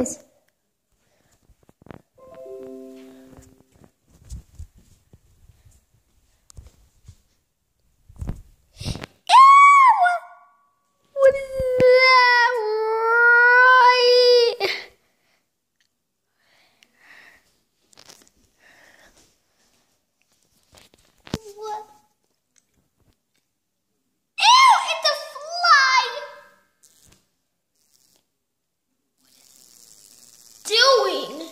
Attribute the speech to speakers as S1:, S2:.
S1: es. doing?